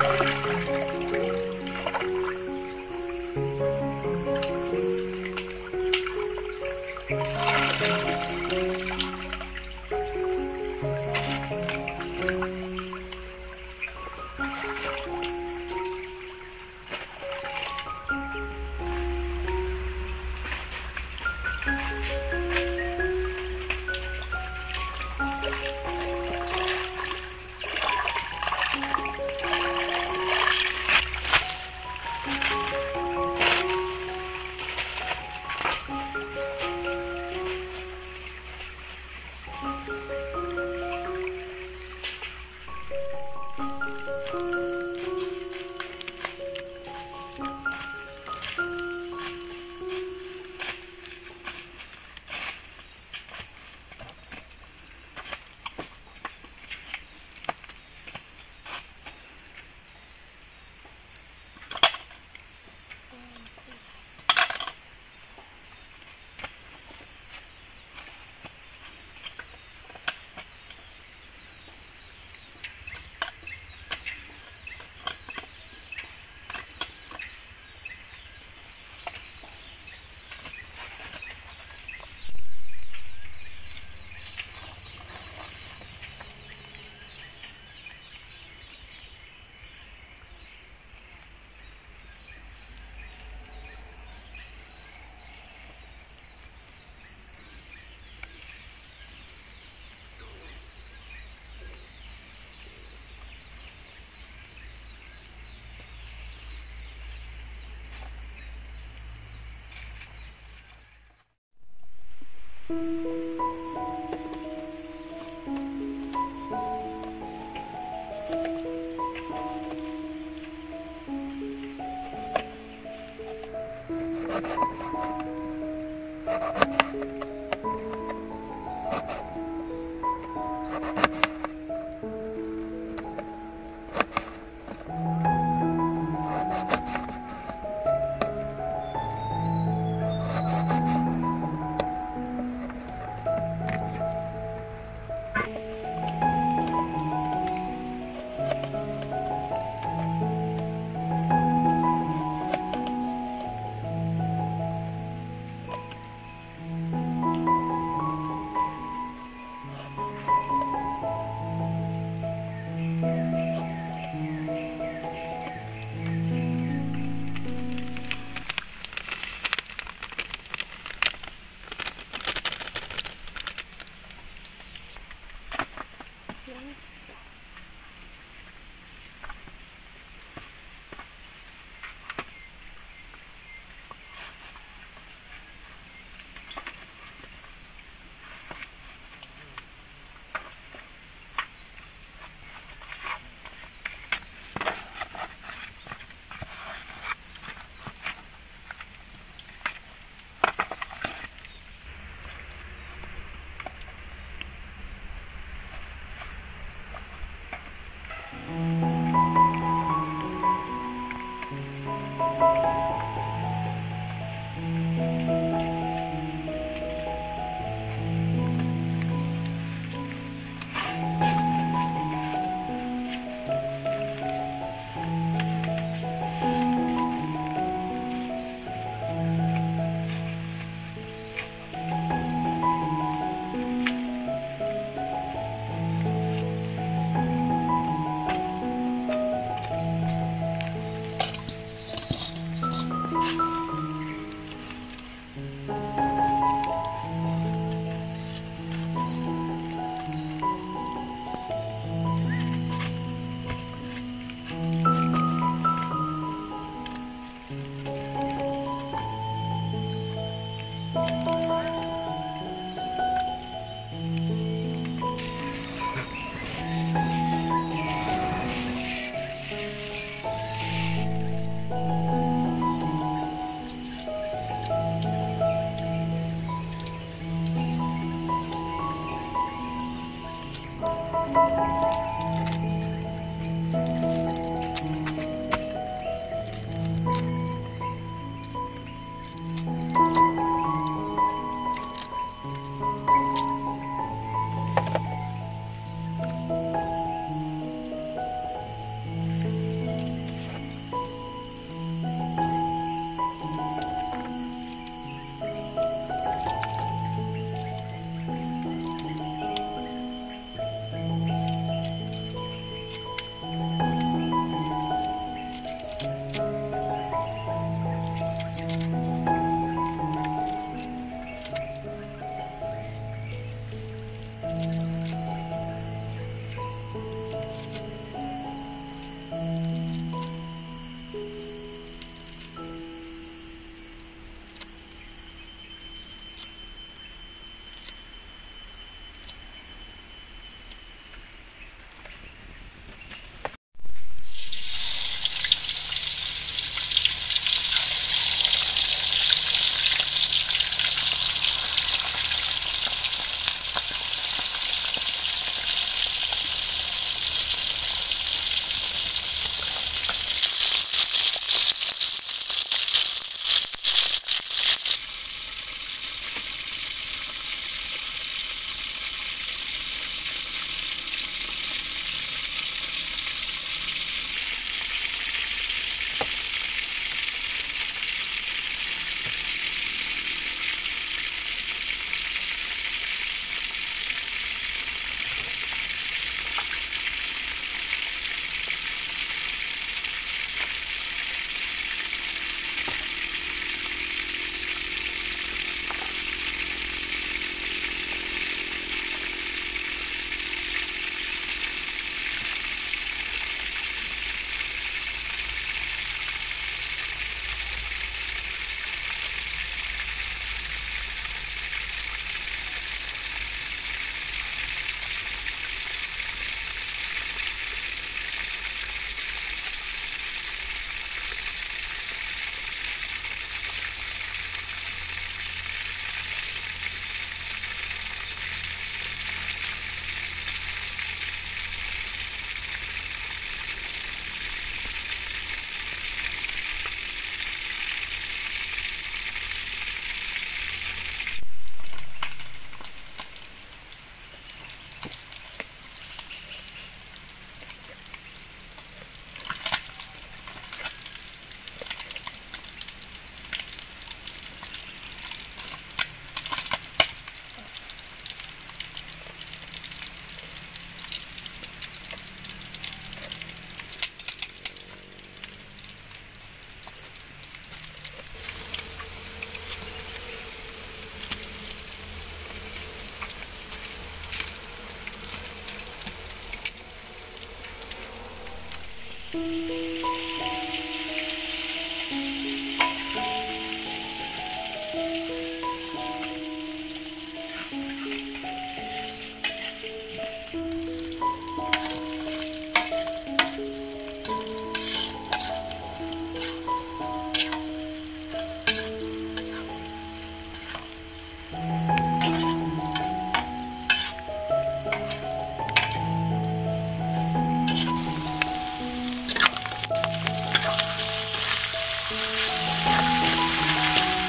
Música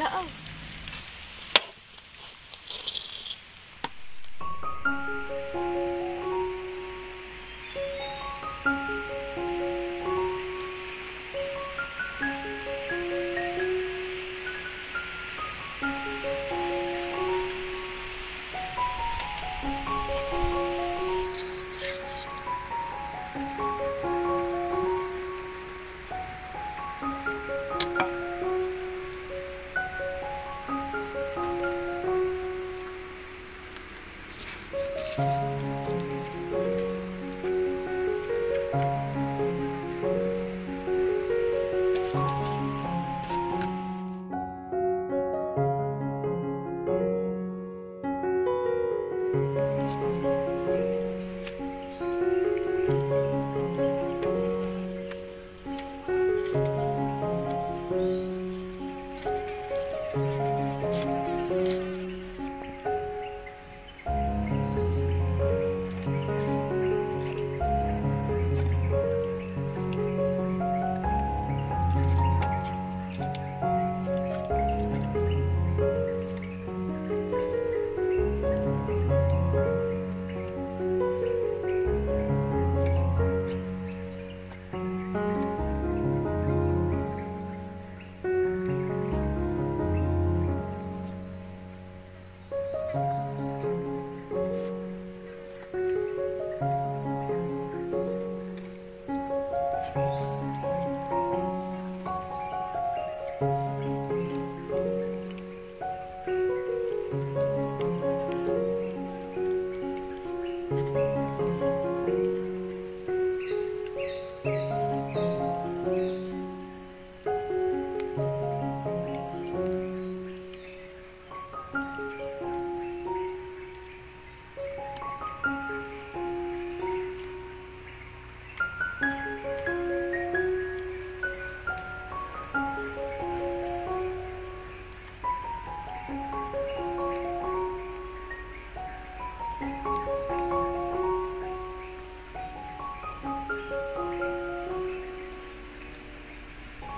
Oh.